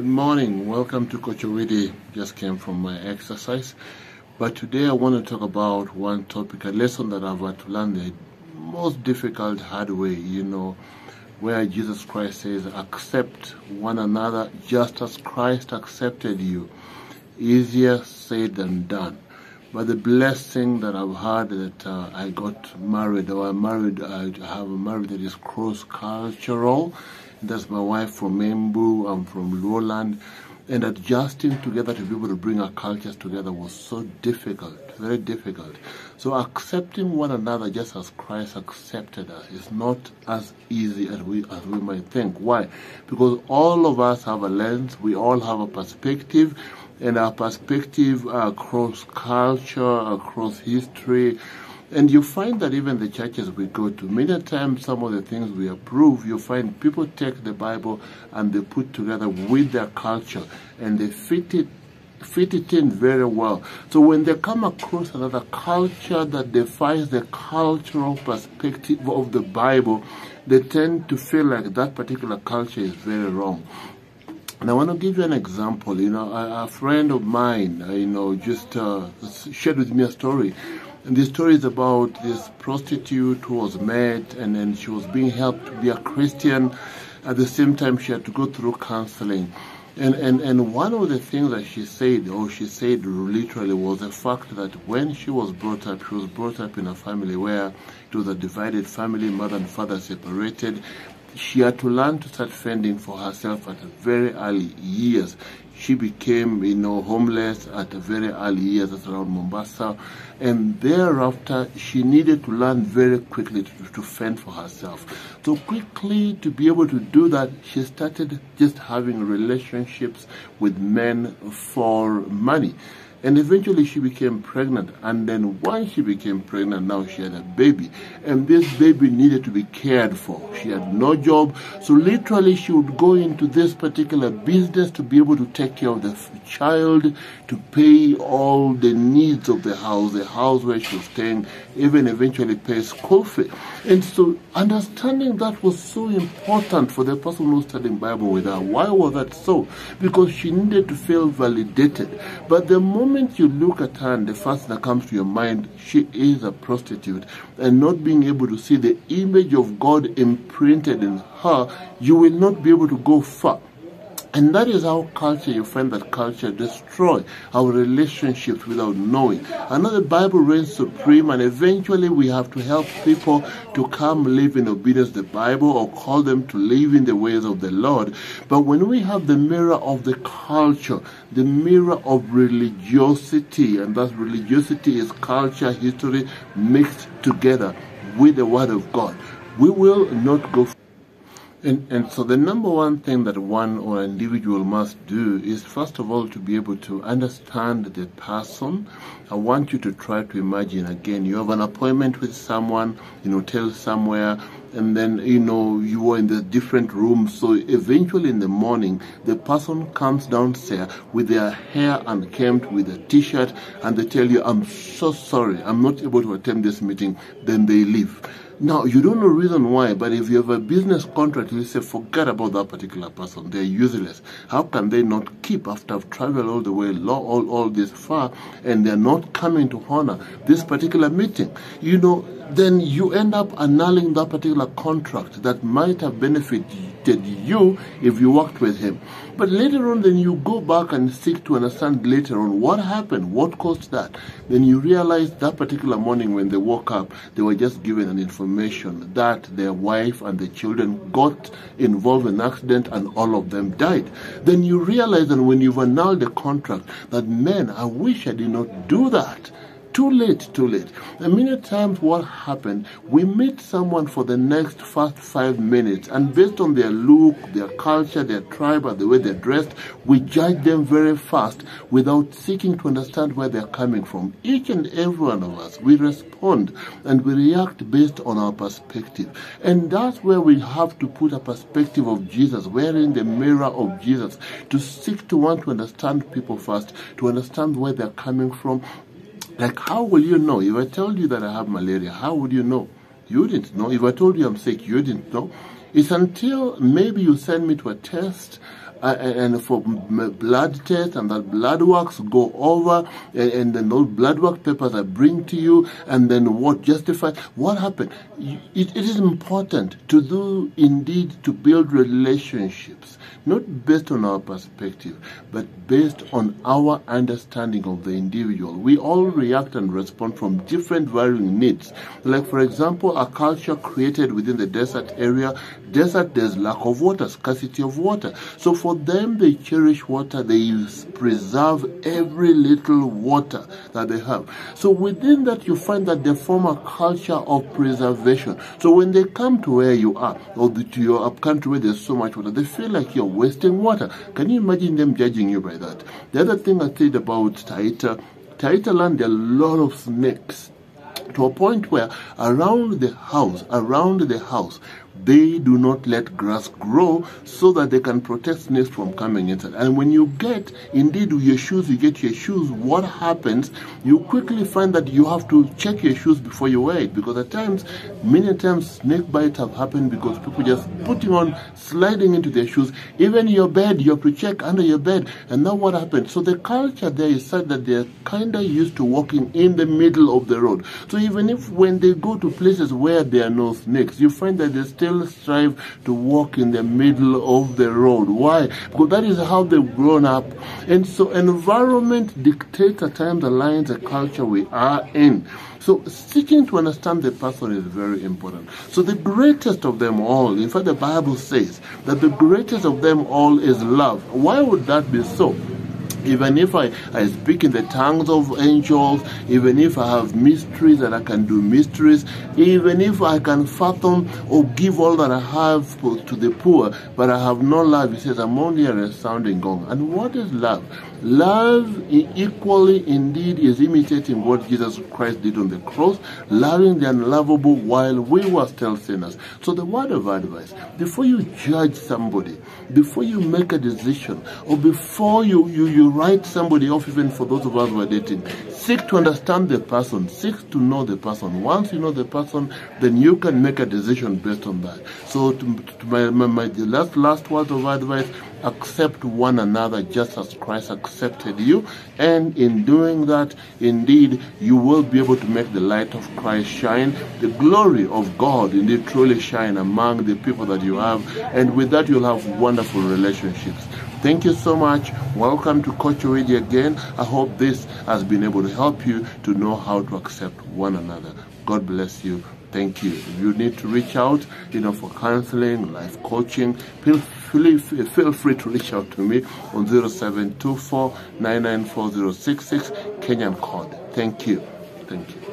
Good morning. Welcome to Coach. Just came from my exercise. But today I want to talk about one topic, a lesson that I've had to learn the most difficult hard way, you know, where Jesus Christ says, accept one another just as Christ accepted you. Easier said than done. But the blessing that I've had that uh, I got married, or I'm married, I have a marriage that is cross-cultural. That's my wife from Embu, I'm from Luoland. And adjusting together to be able to bring our cultures together was so difficult, very difficult. So accepting one another just as Christ accepted us is not as easy as we as we might think. Why? Because all of us have a lens, we all have a perspective, and our perspective across culture, across history, and you find that even the churches we go to, many times some of the things we approve, you find people take the Bible and they put together with their culture and they fit it fit it in very well. So when they come across another culture that defies the cultural perspective of the Bible, they tend to feel like that particular culture is very wrong. And I want to give you an example. You know, a, a friend of mine, you know, just uh, shared with me a story and the story is about this prostitute who was met and then she was being helped to be a Christian. At the same time, she had to go through counseling. And, and, and one of the things that she said, or she said literally, was the fact that when she was brought up, she was brought up in a family where it was a divided family, mother and father separated. She had to learn to start fending for herself at very early years she became, you know, homeless at a very early years, around Mombasa. And thereafter, she needed to learn very quickly to, to fend for herself. So quickly, to be able to do that, she started just having relationships with men for money. And eventually she became pregnant. And then once she became pregnant, now she had a baby. And this baby needed to be cared for. She had no job. So literally she would go into this particular business to be able to take care of the child, to pay all the needs of the house, the house where she was staying, even eventually pay school fee. And so understanding that was so important for the person who was studying Bible with her. Why was that so? Because she needed to feel validated. But the moment moment you look at her and the first that comes to your mind, she is a prostitute, and not being able to see the image of God imprinted in her, you will not be able to go far. And that is how culture, you find that culture destroy our relationships without knowing. Another Bible reigns supreme and eventually we have to help people to come live in obedience to the Bible or call them to live in the ways of the Lord. But when we have the mirror of the culture, the mirror of religiosity, and that religiosity is culture, history mixed together with the Word of God, we will not go and, and so the number one thing that one or individual must do is first of all to be able to understand the person. I want you to try to imagine again, you have an appointment with someone, in a hotel somewhere, and then, you know, you are in the different rooms. So eventually in the morning, the person comes downstairs with their hair unkempt, with a t-shirt, and they tell you, I'm so sorry, I'm not able to attend this meeting. Then they leave now, you don't know reason why, but if you have a business contract, you say, forget about that particular person. They're useless. How can they not keep after I've traveled all the way, all, all this far, and they're not coming to honor this particular meeting? You know, then you end up annulling that particular contract that might have benefited you if you worked with him. But later on, then you go back and seek to understand later on what happened, what caused that. Then you realize that particular morning when they woke up, they were just given an information that their wife and the children got involved in an accident and all of them died. Then you realize that when you've annulled the contract, that man, I wish I did not do that. Too late, too late. And many times what happened, we meet someone for the next first five minutes, and based on their look, their culture, their tribe, and the way they're dressed, we judge them very fast without seeking to understand where they're coming from. Each and every one of us, we respond and we react based on our perspective. And that's where we have to put a perspective of Jesus, wearing the mirror of Jesus, to seek to want to understand people first, to understand where they're coming from, like, how will you know? If I told you that I have malaria, how would you know? You didn't know. If I told you I'm sick, you didn't know. It's until maybe you send me to a test uh, and for blood test and that blood works go over and, and then those blood work papers I bring to you and then what justifies what happened. It, it is important to do indeed to build relationships, not based on our perspective, but based on our understanding of the individual. We all react and respond from different varying needs. Like for example, a culture created within the desert area, desert there's lack of water, scarcity of water. So for them, they cherish water, they preserve every little water that they have. So within that, you find that they form a culture of preservation. So when they come to where you are, or to your country where there's so much water, they feel like you're wasting water. Can you imagine them judging you by that? The other thing I said about Taita, Taita land, there are a lot of snakes to a point where around the house, around the house, they do not let grass grow so that they can protect snakes from coming inside. And when you get, indeed, with your shoes, you get your shoes, what happens? You quickly find that you have to check your shoes before you wear it because at times, many times, snake bites have happened because people just putting on, sliding into their shoes. Even your bed, you have to check under your bed. And now what happened? So the culture there is such that they're kind of used to walking in the middle of the road. So even if when they go to places where there are no snakes, you find that they still strive to walk in the middle of the road. Why? Because that is how they've grown up. And so environment dictates at times the lines, the culture we are in. So seeking to understand the person is very important. So the greatest of them all, in fact the Bible says that the greatest of them all is love. Why would that be so? Even if I, I speak in the tongues of angels, even if I have mysteries that I can do mysteries, even if I can fathom or give all that I have to the poor, but I have no love, he says, I'm only a resounding gong. And what is love? Love equally indeed is imitating what Jesus Christ did on the cross, loving the unlovable while we were still sinners. So the word of advice, before you judge somebody, before you make a decision, or before you, you, you write somebody off, even for those of us who are dating, seek to understand the person, seek to know the person. Once you know the person, then you can make a decision based on that. So to, to my, my, my last, last words of advice, accept one another just as Christ accepted you. And in doing that, indeed, you will be able to make the light of Christ shine, the glory of God indeed truly shine among the people that you have. And with that, you'll have wonderful relationships. Thank you so much. Welcome to Coach Radio again. I hope this has been able to help you to know how to accept one another. God bless you. Thank you. If you need to reach out, you know, for counseling, life coaching, feel, feel, feel free to reach out to me on 0724 Kenyan code. Thank you. Thank you.